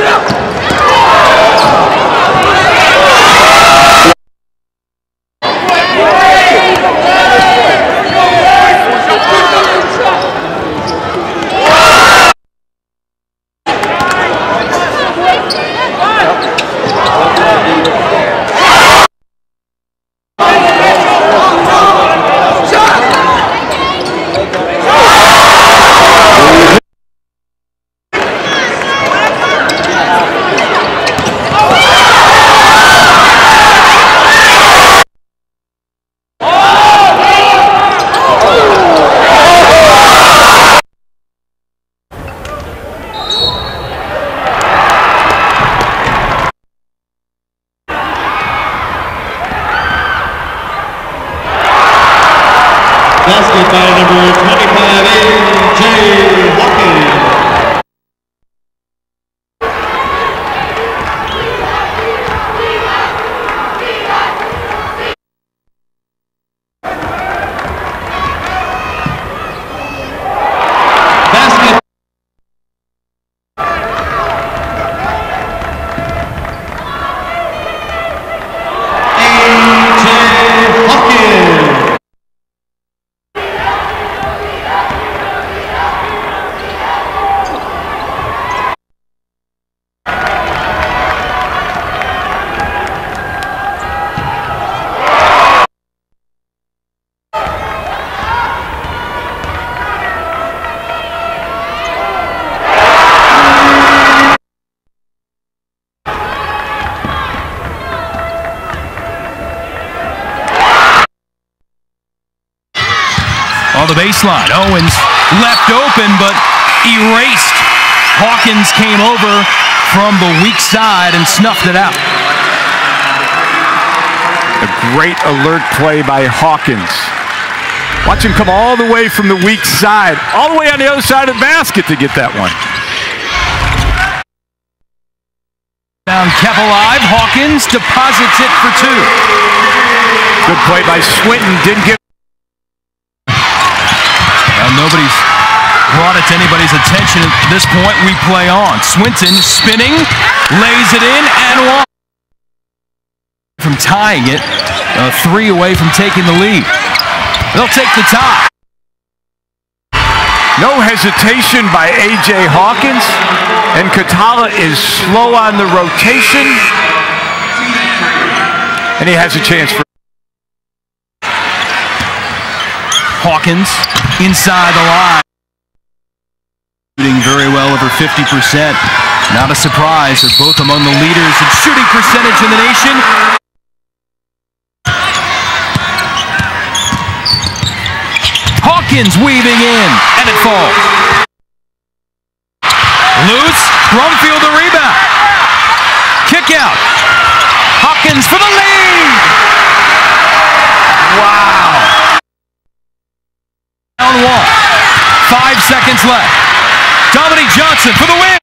Get up! Hopkins. Baseline. Owens left open, but erased. Hawkins came over from the weak side and snuffed it out. A great alert play by Hawkins. Watch him come all the way from the weak side, all the way on the other side of the basket to get that one. Down kept alive. Hawkins deposits it for two. Good play by Swinton. Didn't get. Nobody's brought it to anybody's attention at this point. We play on. Swinton spinning, lays it in, and one. From tying it, uh, three away from taking the lead. They'll take the tie. No hesitation by A.J. Hawkins. And Katala is slow on the rotation. And he has a chance for. Hawkins inside the line. Shooting very well, over 50%. Not a surprise. They're both among the leaders in shooting percentage in the nation. Hawkins weaving in, and it falls. Loose, Brumfield the rebound. Kick out. Hawkins for the lead. Wow. Seconds left. Dominique Johnson for the win.